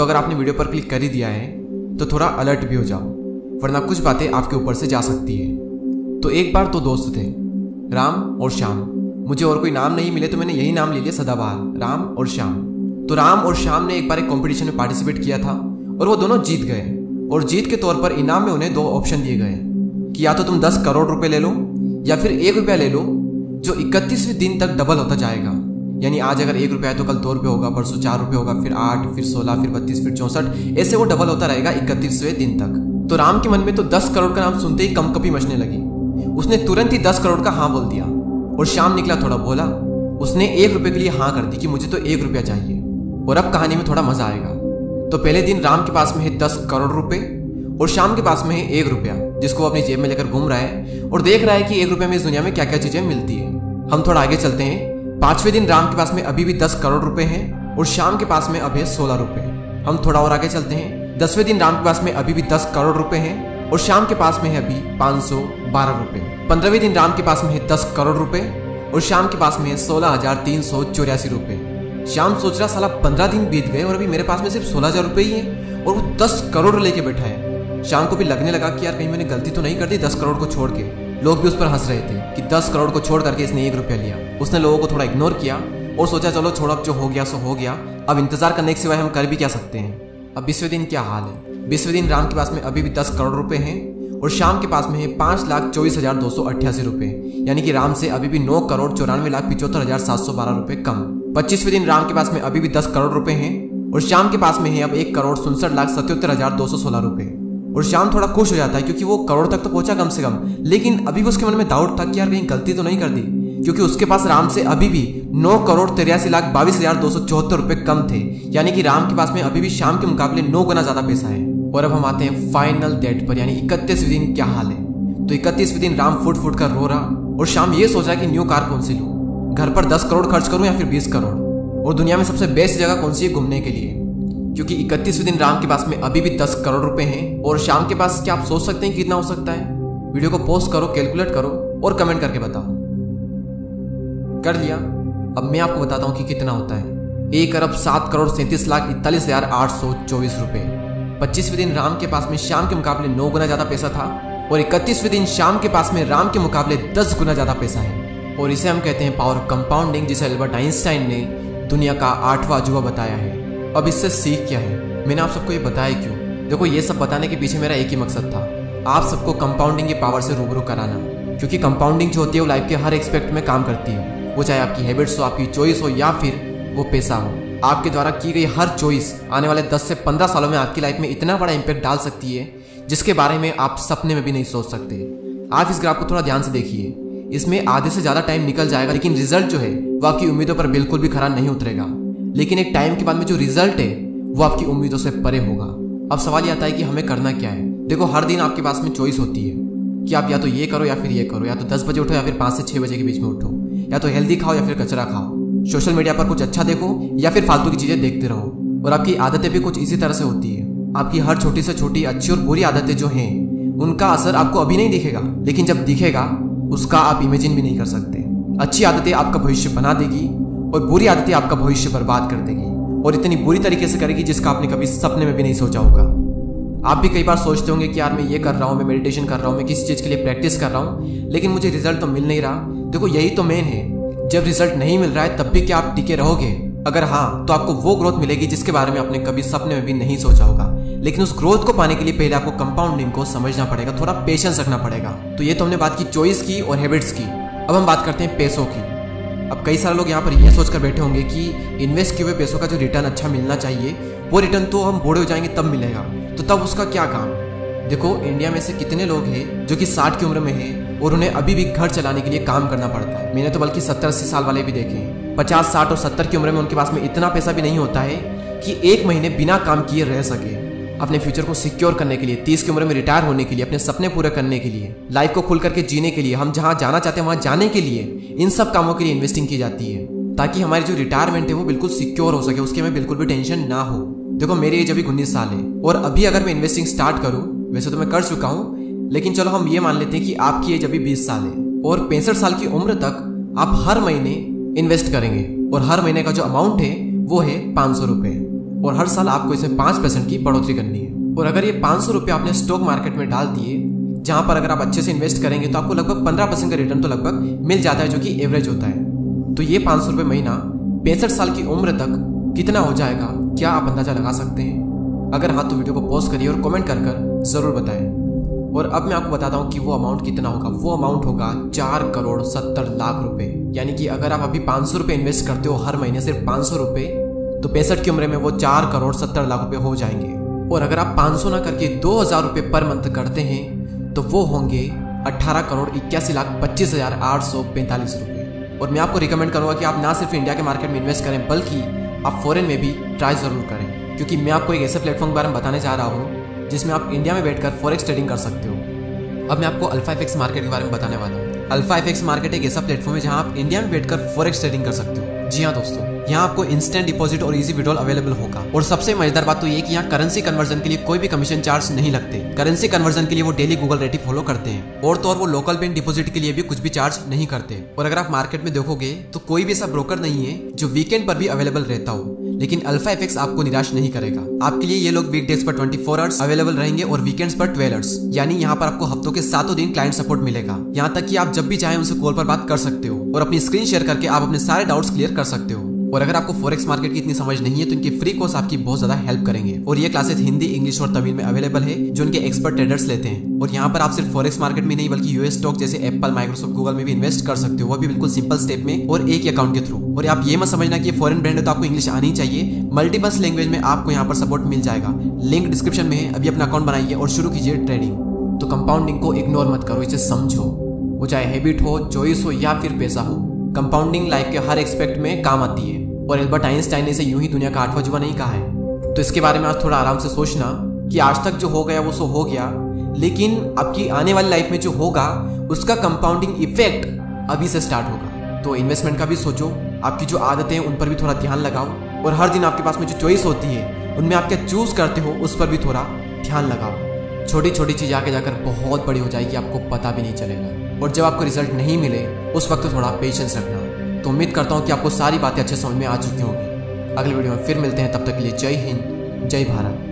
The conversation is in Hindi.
तो अगर आपने वीडियो पर क्लिक कर ही दिया है तो थोड़ा अलर्ट भी हो जाओ, वरना कुछ बातें आपके ऊपर से जा सकती है। तो एक बार तो दोस्त थे, राम और श्याम। मुझे और कोई नाम नहीं मिले तो मैंने यही नाम ले लिया, सदाबहार, राम और श्याम। तो राम और श्याम ने एक बार एक कंपटीशन में पार्टिसिपेट किया था, और वो दोनों जीत गए। और जीत के तौर पर इनाम में उन्हें दो ऑप्शन दिए गए, कि या तो तुम दस करोड़ रुपए ले लो, या फिर एक रुपया ले लो, जो इकतीसवें दिन तक डबल होता जाएगा। यानी आज अगर एक रुपया है तो कल दो रुपये होगा, परसों चार रुपये होगा, फिर आठ, फिर सोलह, फिर बत्तीस, फिर चौंसठ, ऐसे वो डबल होता रहेगा इकतीसवें दिन तक। तो राम के मन में तो दस करोड़ का नाम सुनते ही कम कपी मचने लगी। उसने तुरंत ही दस करोड़ का हाँ बोल दिया और शाम निकला थोड़ा बोला, उसने एक रुपए के लिए हाँ कर दी कि मुझे तो एक रुपया चाहिए और अब कहानी में थोड़ा मज़ा आएगा। तो पहले दिन राम के पास में है दस करोड़ रुपए और शाम के पास में है एक रुपया, जिसको अपनी जेब में लेकर घूम रहा है और देख रहा है कि एक रुपये में इस दुनिया में क्या क्या चीज़ें मिलती है। हम थोड़ा आगे चलते हैं। पाँचवें दिन राम के पास में अभी भी दस करोड़ रुपए हैं और शाम के पास में अभी सोलह रुपए। हम थोड़ा और आगे चलते हैं। दसवें दिन राम के पास में अभी भी दस करोड़ रुपए हैं और शाम के पास में है अभी पाँच सौ बारह रुपए। पंद्रहवें दिन राम के पास में है दस करोड़ रुपए और शाम के पास में सोलह हज़ार तीन सौ चौरासी रुपए। शाम सोच रहा, साला, पंद्रह दिन बीत गए और अभी मेरे पास में सिर्फ़ सोलह हज़ार रुपए ही है और वो दस करोड़ लेके बैठा है। शाम को भी लगने लगा कि, यार, कहीं मैंने गलती तो नहीं कर दी दस करोड़ को छोड़ के। लोग भी उस पर हंस रहे थे कि दस करोड़ को छोड़ करके इसने एक रुपया लिया। उसने लोगों को थोड़ा इग्नोर किया और सोचा, चलो छोड़ो, अब जो हो गया सो हो गया। अब इंतज़ार करने के सिवाय हम कर भी क्या सकते हैं? अब बीसवें दिन क्या हाल है? बीसवें दिन राम के पास में अभी भी दस करोड़ रुपए हैं और शाम के पास में है पाँच लाख चौबीस हज़ार दो सौ अट्ठासी रुपए। यानी कि राम से अभी भी नौ करोड़ चौरानवे लाख पिचहत्तर हज़ार सात सौ बारह रुपए कम। पच्चीसवें दिन राम के पास में अभी भी दस करोड़ रुपए हैं और शाम के पास में है अब एक करोड़ उनसठ लाख सतहत्तर हज़ार दो सौ सोलह रुपए। और शाम थोड़ा खुश हो जाता है क्योंकि वो करोड़ तक तो पहुँचा कम से कम। लेकिन अभी भी उसके मन में डाउट था कि यार कहीं गलती तो नहीं कर दी। क्योंकि उसके पास राम से अभी भी नौ करोड़ तिरासी लाख बाईस हज़ार दो सौ चौहत्तर रुपए कम थे। यानी कि राम के पास में अभी भी शाम के मुकाबले नौ गुना ज़्यादा पैसा है। और अब हम आते हैं फाइनल डेट पर, यानी इकतीसवें दिन क्या हाल है? तो इकतीसवें दिन राम फुट फुट कर रो रहा और शाम ये सोचा कि न्यू कार कौन सी लूँ? घर पर दस करोड़ खर्च करूँ या फिर बीस करोड़? और दुनिया में सबसे बेस्ट जगह कौन सी है घूमने के लिए? क्योंकि इकतीसवें दिन राम के पास में अभी भी दस करोड़ रुपए हैं और शाम के पास क्या आप सोच सकते हैं कितना हो सकता है? वीडियो को पोस्ट करो, कैलकुलेट करो और कमेंट करके बताओ। कर लिया। अब मैं आपको बताता हूँ कि कितना होता है। एक अरब सात करोड़ सैंतीस लाख इकतालीस हज़ार आठ सौ चौबीस रुपए। पच्चीसवें दिन राम के पास में शाम के मुकाबले नौ गुना ज़्यादा पैसा था और इकतीसवें दिन शाम के पास में राम के मुकाबले दस गुना ज़्यादा पैसा है। और इसे हम कहते हैं पावर कंपाउंडिंग जिसे अल्बर्ट आइंस्टाइन ने दुनिया का आठवां अजूबा बताया है। अब इससे सीख क्या है? मैंने आप सबको ये बताया क्यों? देखो, ये सब बताने के पीछे मेरा एक ही मकसद था। आप सबको कंपाउंडिंग की पावर से रूबरू कराना। क्योंकि कंपाउंडिंग जो होती है, वो लाइफ के हर एक्सपेक्ट में काम करती है। वो चाहे आपकी हैबिट्स हो, आपकी चॉइस हो, या फिर वो पैसा हो। आपके द्वारा की गई हर चॉइस आने वाले 10 से 15 सालों में आपकी लाइफ में इतना बड़ा इम्पैक्ट डाल सकती है, जिसके बारे में आप सपने में भी नहीं सोच सकते। आप इस ग्राफ को थोड़ा ध्यान से देखिए। इसमें आधे से ज़्यादा टाइम निकल जाएगा, लेकिन रिज़ल्ट जो है, वो आपकी उम्मीदों पर बिल्कुल भी खरा नहीं उतरेगा। लेकिन एक टाइम के बाद में जो रिज़ल्ट है, वो आपकी उम्मीदों से परे होगा। अब सवाल ये आता है कि हमें करना क्या है? देखो, हर दिन आपके पास में चॉइस होती है कि आप या तो ये करो या फिर ये करो। या तो दस बजे उठो या फिर पाँच से छह बजे के बीच में उठो। या तो हेल्दी खाओ या फिर कचरा खाओ। सोशल मीडिया पर कुछ अच्छा देखो या फिर फालतू की चीज़ें देखते रहो। और आपकी आदतें भी कुछ इसी तरह से होती है। आपकी हर छोटी से छोटी अच्छी और बुरी आदतें जो हैं, उनका असर आपको अभी नहीं दिखेगा। लेकिन जब दिखेगा, उसका आप इमेजिन भी नहीं कर सकते। अच्छी आदतें आपका भविष्य बना देगी। और बुरी आदतें आपका भविष्य बर्बाद कर देगी और इतनी बुरी तरीके से करेगी जिसका आपने कभी सपने में भी नहीं सोचा होगा। आप भी कई बार सोचते होंगे कि यार मैं ये कर रहा हूँ, मैं मेडिटेशन कर रहा हूँ, मैं किसी चीज़ के लिए प्रैक्टिस कर रहा हूँ, लेकिन मुझे रिज़ल्ट तो मिल नहीं रहा। देखो, यही तो मेन है। जब रिज़ल्ट नहीं मिल रहा है, तब भी क्या आप टिके रहोगे? अगर हाँ तो आपको वो ग्रोथ मिलेगी जिसके बारे में आपने कभी सपने में भी नहीं सोचा होगा। लेकिन उस ग्रोथ को पाने के लिए पहले आपको कंपाउंडिंग को समझना पड़ेगा, थोड़ा पेशेंस रखना पड़ेगा। तो ये तो हमने बात की चॉइस की और हैबिट्स की। अब हम बात करते हैं पैसों की। अब कई सारे लोग यहाँ पर यह सोचकर बैठे होंगे कि इन्वेस्ट किए हुए पैसों का जो रिटर्न अच्छा मिलना चाहिए, वो रिटर्न तो हम बूढ़े हो जाएँगे, तब मिलेगा। तो तब उसका क्या काम? देखो इंडिया में से कितने लोग हैं जो कि साठ की उम्र में हैं और उन्हें अभी भी घर चलाने के लिए काम करना पड़ता है। मैंने तो बल्कि सत्तर अस्सी साल वाले भी देखे हैं। पचास, साठ और सत्तर की उम्र में उनके पास में इतना पैसा भी नहीं होता है कि एक महीने बिना काम किए रह सके। अपने फ्यूचर को सिक्योर करने के लिए, तीस की उम्र में रिटायर होने के लिए, अपने सपने पूरे करने के लिए लाइफ को खुल करके जीने के लिए, हम जहाँ जाना चाहते हैं, वहाँ जाने के लिए, इन सब कामों के लिए इन्वेस्टिंग की जाती है, ताकि हमारी जो रिटायरमेंट है वो बिल्कुल सिक्योर हो सके, उसकी हमें बिल्कुल भी टेंशन ना हो। देखो, मेरी एज अभी उन्नीस साल है, और अभी अगर मैं इन्वेस्टिंग स्टार्ट करूँ, वैसे तो मैं कर चुका हूँ, लेकिन चलो हम ये मान लेते हैं कि आपकी एज अभी बीस साल है, और पैंसठ साल की उम्र तक आप हर महीने इन्वेस्ट करेंगे, और हर महीने का जो अमाउंट है, वो है पाँच सौ रुपये और हर साल आपको इसे पाँच परसेंट की बढ़ोतरी करनी है। और अगर ये पाँच सौ रुपये आपने स्टॉक मार्केट में डाल दिए, जहाँ पर अगर आप अच्छे से इन्वेस्ट करेंगे तो आपको लगभग पंद्रह परसेंट का रिटर्न तो लगभग मिल जाता है, जो कि एवरेज होता है। तो ये पाँच सौ रुपये महीना पैंसठ साल की उम्र तक कितना हो जाएगा, क्या आप अंदाज़ा लगा सकते हैं? अगर हाँ तो वीडियो को पॉज करिए और कमेंट कर कर ज़रूर बताएँ। और अब मैं आपको बताता हूँ कि वो अमाउंट कितना होगा। वो अमाउंट होगा चार करोड़ सत्तर लाख रुपए यानी कि अगर आप अभी पाँच सौ रुपये इन्वेस्ट करते हो, हर महीने सिर्फ़ पाँच सौ रुपये तो पैंसठ की उम्र में वो चार करोड़ सत्तर लाख रुपए हो जाएँगे। और अगर आप पाँच सौ ना करके दो हज़ार रुपये पर मंथ करते हैं तो वो होंगे अट्ठारह करोड़ इक्यासी लाख पच्चीस हज़ार आठ सौ पैंतालीस रुपये और मैं आपको रिकमेंड करूँगा कि आप ना सिर्फ़ इंडिया के मार्केट में इन्वेस्ट करें, बल्कि आप फॉरेन में भी ट्राई ज़रूर करें। क्योंकि मैं आपको एक ऐसे प्लेटफॉर्म के बारे में बताने जा रहा हूँ, जिसमें आप इंडिया में बैठकर फॉरेक्स ट्रेडिंग कर सकते हो। अब मैं आपको अल्फ़ा एफेक्स मार्केट के बारे में बताने वाला हूँ। अल्फ़ा एफेक्स मार्केट एक ऐसा प्लेटफॉर्म है जहाँ आप इंडिया में बैठकर फॉरेक्स ट्रेडिंग कर सकते हो। जी हाँ दोस्तों, यहाँ आपको इंस्टेंट डिपॉजिट और इजी विड्रॉल अवेलेबल होगा। और सबसे मज़ेदार बात तो ये कि यहाँ करेंसी कन्वर्जन के लिए कोई भी कमीशन चार्ज नहीं लगते। करेंसी कन्वर्जन के लिए वो डेली गूगल रेटी फॉलो करते हैं। और तो और वो लोकल बैंक डिपॉजिट के लिए भी कुछ भी चार्ज नहीं करते। और अगर आप मार्केट में देखोगे तो कोई भी ऐसा ब्रोकर नहीं है जो वीकेंड पर भी अवेलेबल रहता हो। लेकिन अल्फ़ा एफेक्स आपको निराश नहीं करेगा। आपके लिए ये लोग वीकडेज पर 24 फोर आवर्स अवेलेबल रहेंगे और वीकेंड्स पर 12 आवर्स यानी यहाँ पर आपको हफ्तों के सातों दिन क्लाइंट सपोर्ट मिलेगा। यहाँ तक कि आप जब भी चाहें उनसे कॉल पर बात कर सकते हो और अपनी स्क्रीन शेयर करके आप अपने सारे डाउट्स क्लियर कर सकते हो। और अगर आपको फॉरेक्स मार्केट की इतनी समझ नहीं है तो इनके फ्री कोर्स आपकी बहुत ज़्यादा हेल्प करेंगे। और ये क्लासेस हिंदी इंग्लिश और तमिल में अवेलेबल है, जो इनके एक्सपर्ट ट्रेडर्स लेते हैं। और यहाँ पर आप सिर्फ़ फॉरेक्स मार्केट में नहीं, बल्कि यूएस स्टॉक जैसे एप्पल माइक्रोसॉफ्ट गूगल में भी इन्वेस्ट कर सकते हो। वो भी बिल्कुल सिंपल स्टेप में और एक अकाउंट के थ्रू और आप ये मत समझना कि फॉरन ब्रांड है तो आपको इंग्लिश आनी चाहिए। मल्टीपल्स लैंग्वेज में आपको यहाँ पर सपोर्ट मिल जाएगा। लिंक डिस्क्रिप्शन में है। अभी अपना अकाउंट बनाइए और शुरू कीजिए ट्रेडिंग तो कंपाउंडिंग को इग्नोर मत करो, इसे समझो। वो चाहे हैबिट हो चॉइस हो या फिर पैसा हो कंपाउंडिंग लाइफ के हर एक्सपेक्ट में काम आती है। और एल्बर्ट आइंस्टाइन ने इसे यूँ ही दुनिया का आठवां जुबा नहीं कहा है। तो इसके बारे में आज थोड़ा आराम से सोचना कि आज तक जो हो गया, वो सो हो गया। लेकिन आपकी आने वाली लाइफ में जो होगा, उसका कंपाउंडिंग इफ़ेक्ट अभी से स्टार्ट होगा। तो इन्वेस्टमेंट का भी सोचो। आपकी जो आदतें हैं, उन पर भी थोड़ा ध्यान लगाओ। और हर दिन आपके पास में जो चॉइस होती है, उनमें आप क्या चूज़ करते हो, उस पर भी थोड़ा ध्यान लगाओ। छोटी छोटी चीज़ आगे जाकर बहुत बड़ी हो जाएगी, आपको पता भी नहीं चलेगा। और जब आपको रिज़ल्ट नहीं मिले, उस वक्त थोड़ा पेशेंस रखना। तो उम्मीद करता हूँ कि आपको सारी बातें अच्छे समझ में आ चुकी होंगी। अगले वीडियो में फिर मिलते हैं, तब तक के लिए जय हिंद, जय भारत।